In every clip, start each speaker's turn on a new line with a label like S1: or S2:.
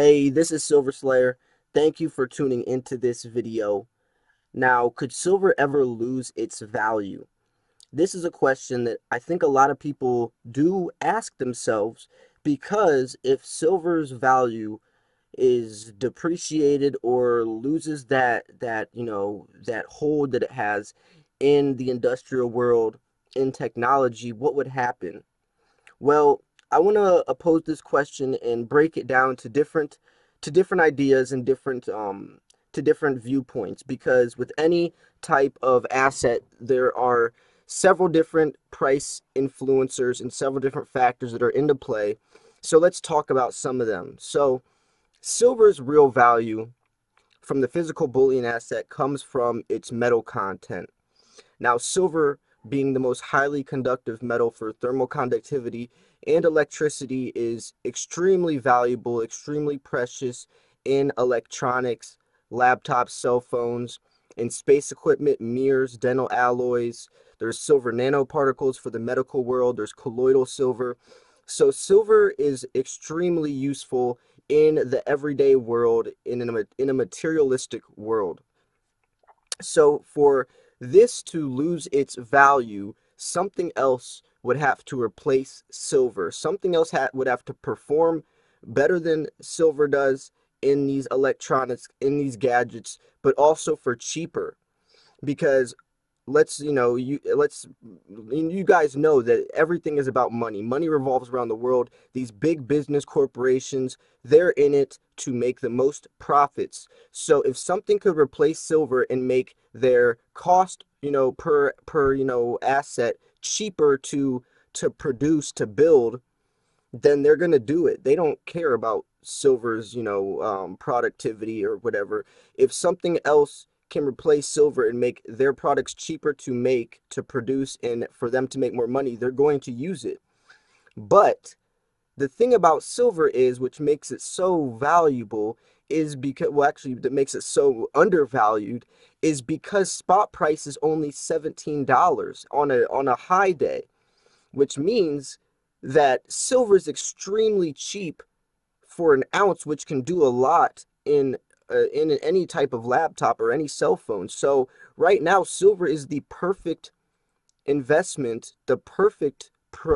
S1: Hey, this is Silver Slayer. Thank you for tuning into this video. Now, could silver ever lose its value? This is a question that I think a lot of people do ask themselves because if silver's value is depreciated or loses that that, you know, that hold that it has in the industrial world in technology, what would happen? Well, I want to pose this question and break it down to different to different ideas and different um to different viewpoints because with any type of asset there are several different price influencers and several different factors that are into play. So let's talk about some of them. So silver's real value from the physical bullion asset comes from its metal content. Now silver being the most highly conductive metal for thermal conductivity and electricity is extremely valuable, extremely precious in electronics, laptops, cell phones, in space equipment, mirrors, dental alloys. There's silver nanoparticles for the medical world. There's colloidal silver. So silver is extremely useful in the everyday world, in a, in a materialistic world. So for this to lose its value, something else would have to replace silver. Something else ha- would have to perform better than silver does in these electronics, in these gadgets, but also for cheaper. Because let's you know you let's you guys know that everything is about money. Money revolves around the world. These big business corporations they're in it to make the most profits. So if something could replace silver and make their cost you know per per you know asset cheaper to to produce to build then they're going to do it. They don't care about silver's you know um, productivity or whatever. If something else can replace silver and make their products cheaper to make, to produce, and for them to make more money, they're going to use it. But the thing about silver is, which makes it so valuable, is because, well, actually, that makes it so undervalued, is because spot price is only $17 on a, on a high day, which means that silver is extremely cheap for an ounce, which can do a lot in uh, in any type of laptop or any cell phone. So right now, silver is the perfect investment, the perfect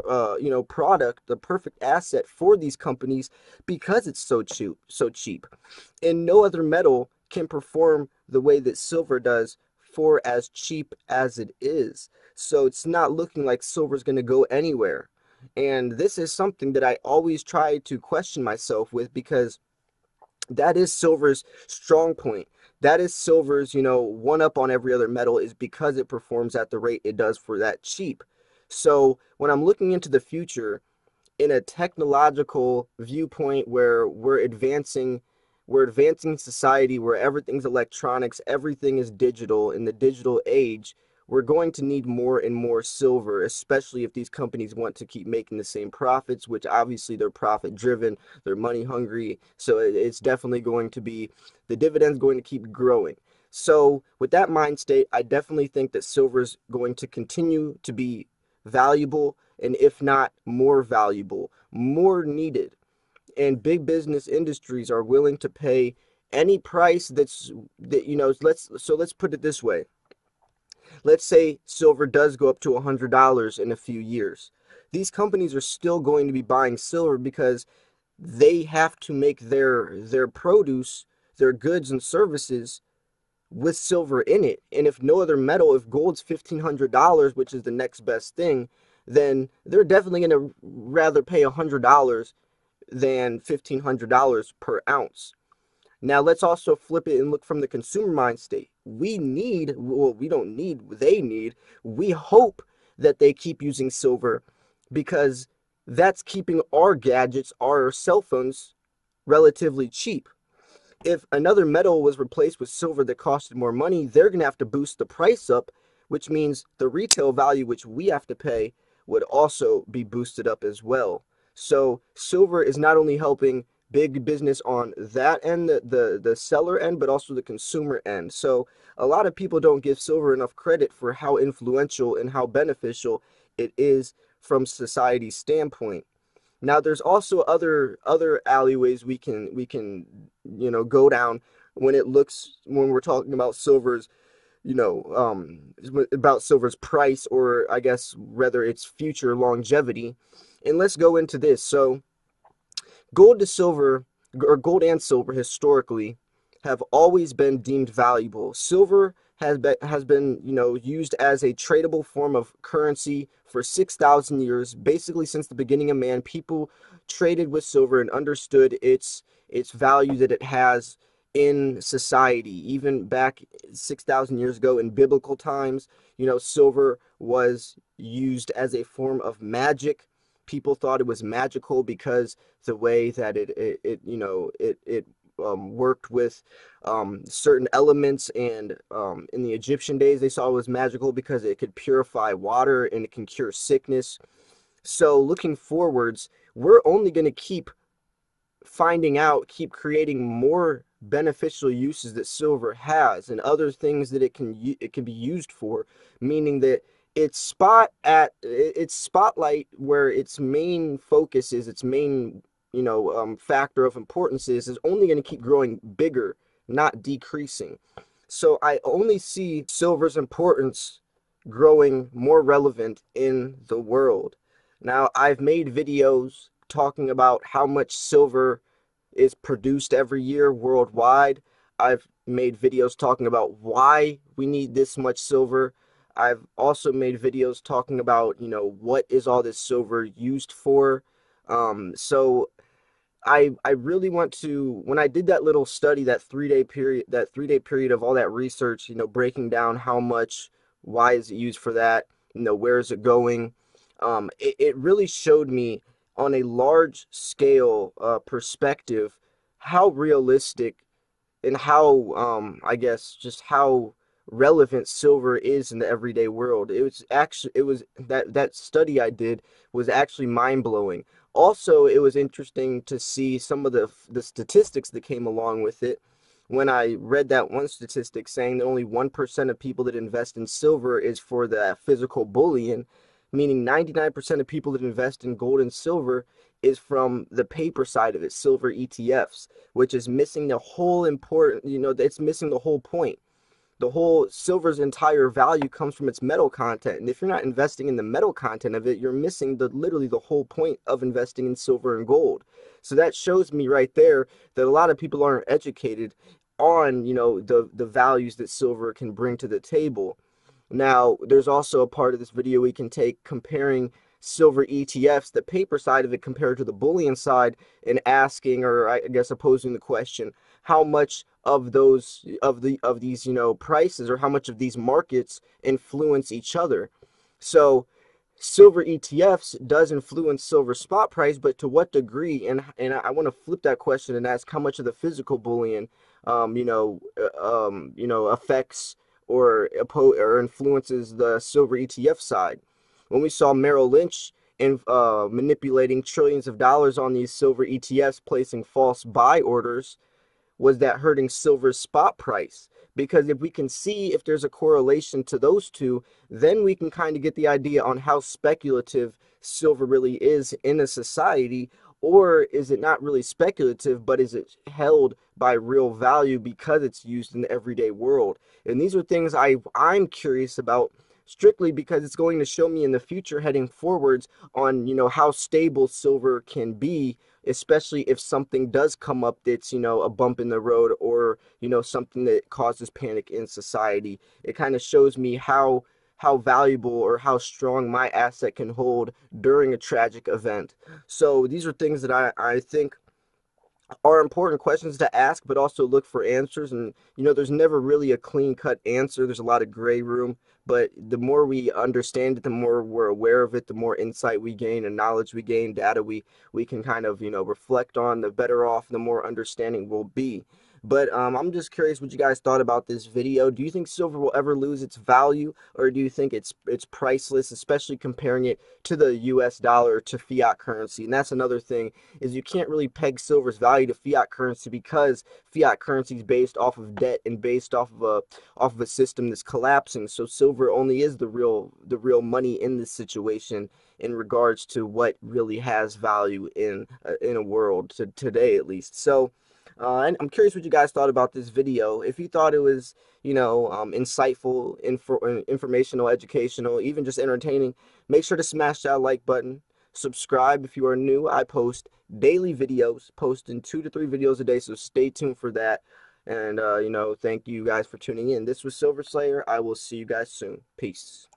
S1: uh, you know product, the perfect asset for these companies because it's so cheap, so cheap, and no other metal can perform the way that silver does for as cheap as it is. So it's not looking like silver is going to go anywhere. And this is something that I always try to question myself with because that is silver's strong point. That is silver's you know one up on every other metal is because it performs at the rate it does for that cheap. So when i'm looking into the future in a technological viewpoint where we're advancing we're advancing society where everything's electronics everything is digital in the digital age we're going to need more and more silver, especially if these companies want to keep making the same profits, which obviously they're profit driven, they're money hungry. So it's definitely going to be the dividends going to keep growing. So with that mind state, I definitely think that silver is going to continue to be valuable and if not more valuable, more needed. And big business industries are willing to pay any price that's that you know let's so let's put it this way Let's say silver does go up to $100 in a few years. These companies are still going to be buying silver because they have to make their their produce, their goods and services with silver in it. And if no other metal, if gold's $1500, which is the next best thing, then they're definitely going to rather pay $100 than $1500 per ounce. Now let's also flip it and look from the consumer mind state. We need, well, we don't need, they need, we hope that they keep using silver because that's keeping our gadgets, our cell phones, relatively cheap. If another metal was replaced with silver that costed more money, they're going to have to boost the price up, which means the retail value which we have to pay would also be boosted up as well. So silver is not only helping big business on that end, the, the, the seller end, but also the consumer end. So a lot of people don't give silver enough credit for how influential and how beneficial it is from society's standpoint. Now there's also other other alleyways we can we can you know go down when it looks when we're talking about silver's you know um about silver's price or I guess rather its future longevity. And let's go into this. So gold to silver or gold and silver historically have always been deemed valuable. Silver has been has been you know used as a tradable form of currency for 6000 years basically since the beginning of man people traded with silver and understood its its value that it has in society even back 6000 years ago in biblical times you know silver was used as a form of magic people thought it was magical because the way that it it, it you know it it um, worked with um, certain elements and um, in the Egyptian days they saw it was magical because it could purify water and it can cure sickness. So looking forwards, we're only going to keep finding out, keep creating more beneficial uses that silver has and other things that it can it can be used for, meaning that its spot at its spotlight where its main focus is its main you know um, factor of importance is is only going to keep growing bigger not decreasing. So i only see silver's importance growing more relevant in the world. Now i've made videos talking about how much silver is produced every year worldwide. I've made videos talking about why we need this much silver i've also made videos talking about you know what is all this silver used for um, so I I really want to when I did that little study that 3-day period that 3-day period of all that research, you know, breaking down how much why is it used for that, you know, where is it going? Um, it, it really showed me on a large scale uh, perspective how realistic and how um, I guess just how relevant silver is in the everyday world. It was actually it was that that study I did was actually mind blowing also it was interesting to see some of the the statistics that came along with it. When i read that one statistic saying that only 1% of people that invest in silver is for the physical bullion meaning 99% of people that invest in gold and silver is from the paper side of it silver etfs which is missing the whole important you know it's missing the whole point the whole silver's entire value comes from its metal content and if you're not investing in the metal content of it you're missing the literally the whole point of investing in silver and gold. So that shows me right there that a lot of people aren't educated on you know the the values that silver can bring to the table. Now there's also a part of this video we can take comparing silver ETFs, the paper side of it compared to the bullion side, and asking or I guess opposing the question, how much of those of the of these you know prices or how much of these markets influence each other. So silver ETFs does influence silver spot price but to what degree? And and I want to flip that question and ask how much of the physical bullion um you know uh, um you know affects or or influences the silver ETF side when we saw Merrill Lynch in uh, manipulating trillions of dollars on these silver ETFs placing false buy orders was that hurting silver's spot price? Because if we can see if there's a correlation to those two then we can kind of get the idea on how speculative silver really is in a society or is it not really speculative but is it held by real value because it's used in the everyday world? And these are things i i'm curious about strictly because it's going to show me in the future heading forwards on you know how stable silver can be especially if something does come up that's you know a bump in the road or you know something that causes panic in society. It kind of shows me how how valuable or how strong my asset can hold during a tragic event. So these are things that i i think are important questions to ask but also look for answers and you know there's never really a clean cut answer. There's a lot of gray room but the more we understand it the more we're aware of it the more insight we gain and knowledge we gain data we we can kind of you know reflect on the better off the more understanding we'll be But um, I'm just curious what you guys thought about this video. Do you think silver will ever lose its value, or do you think it's it's priceless, especially comparing it to the U.S. dollar to fiat currency? And that's another thing is you can't really peg silver's value to fiat currency because fiat currency is based off of debt and based off of a off of a system that's collapsing. So silver only is the real the real money in this situation in regards to what really has value in uh, in a world to today at least. So uh, and I'm curious what you guys thought about this video. If you thought it was, you know, um, insightful, info, informational, educational, even just entertaining, make sure to smash that like button. Subscribe if you are new. I post daily videos, posting two to three videos a day, so stay tuned for that. And, uh, you know, thank you guys for tuning in. This was Silver Slayer. I will see you guys soon. Peace.